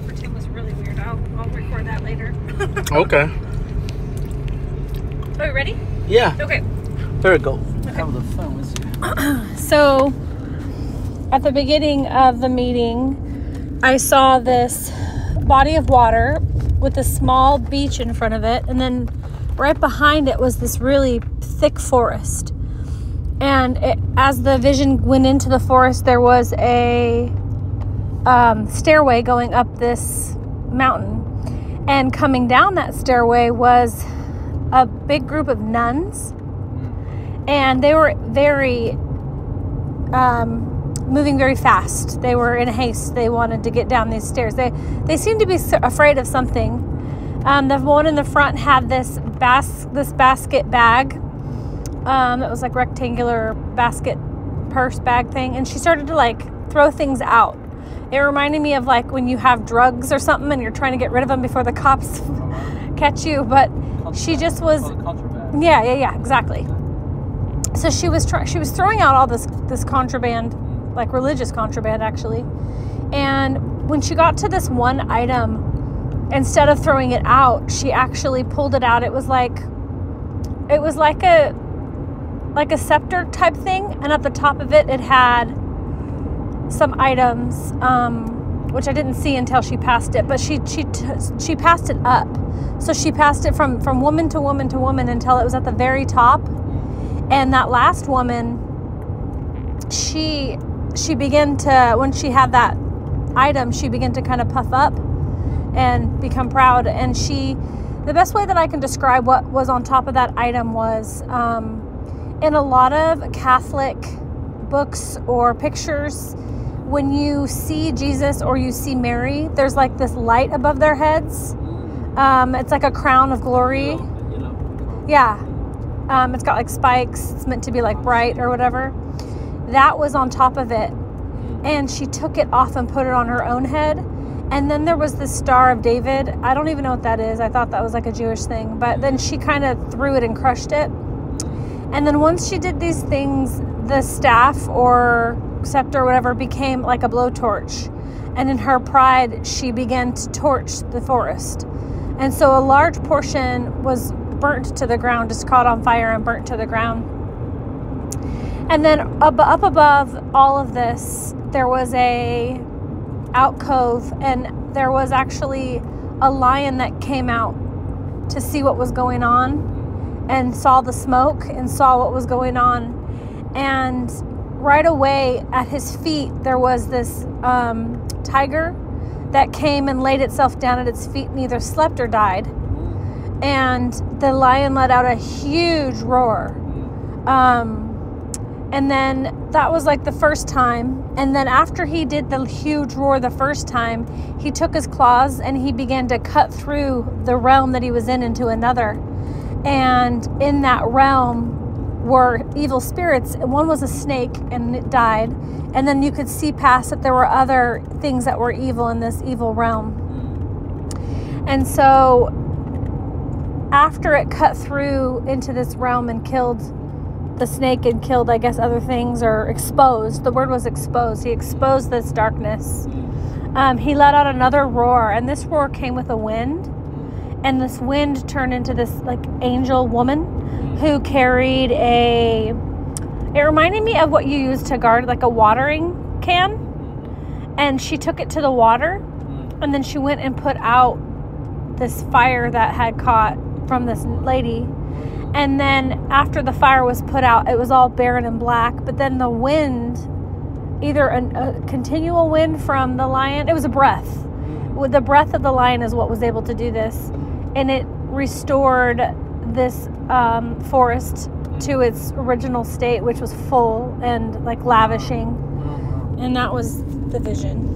out for Tim was really weird. I'll, I'll record that later. Okay. Are we ready? Yeah. Okay. There we go. Have the phone with. So, at the beginning of the meeting, I saw this body of water with a small beach in front of it, and then right behind it was this really thick forest. And it, as the vision went into the forest, there was a um, stairway going up this mountain. And coming down that stairway was a big group of nuns. And they were very um, moving very fast. They were in haste. They wanted to get down these stairs. They they seemed to be afraid of something. Um, the one in the front had this bas- this basket bag. Um, it was like rectangular basket purse bag thing, and she started to like throw things out. It reminded me of like when you have drugs or something and you're trying to get rid of them before the cops catch you. But she just was contraband. yeah, yeah, yeah, exactly. So she was try- she was throwing out all this this contraband, like religious contraband actually. And when she got to this one item, instead of throwing it out, she actually pulled it out. It was like it was like a like a scepter type thing, and at the top of it, it had some items, um, which I didn't see until she passed it. But she she she passed it up, so she passed it from from woman to woman to woman until it was at the very top. And that last woman, she she began to when she had that item, she began to kind of puff up and become proud. And she, the best way that I can describe what was on top of that item was um, in a lot of Catholic books or pictures. When you see Jesus or you see Mary, there's like this light above their heads. Um, it's like a crown of glory. Yeah. Um, it's got like spikes. It's meant to be like bright or whatever. That was on top of it. And she took it off and put it on her own head. And then there was the Star of David. I don't even know what that is. I thought that was like a Jewish thing. But then she kind of threw it and crushed it. And then once she did these things, the staff or scepter or whatever became like a blowtorch. And in her pride, she began to torch the forest. And so a large portion was burnt to the ground, just caught on fire and burnt to the ground. And then up, up above all of this, there was a alcove, and there was actually a lion that came out to see what was going on and saw the smoke and saw what was going on. And right away at his feet, there was this um, tiger that came and laid itself down at its feet and either slept or died. And the lion let out a huge roar. Um, and then that was like the first time. And then after he did the huge roar the first time, he took his claws and he began to cut through the realm that he was in into another. And in that realm were evil spirits. One was a snake and it died. And then you could see past that there were other things that were evil in this evil realm. And so after it cut through into this realm and killed the snake and killed, I guess, other things or exposed. The word was exposed. He exposed this darkness. Um, he let out another roar, and this roar came with a wind. And this wind turned into this like angel woman who carried a. It reminded me of what you use to guard like a watering can. And she took it to the water, mm. and then she went and put out this fire that had caught from this lady. And then after the fire was put out, it was all barren and black. But then the wind, either an, a continual wind from the lion, it was a breath. Mm. With the breath of the lion is what was able to do this, and it restored this um, forest to its original state, which was full and like lavishing. And that was the vision.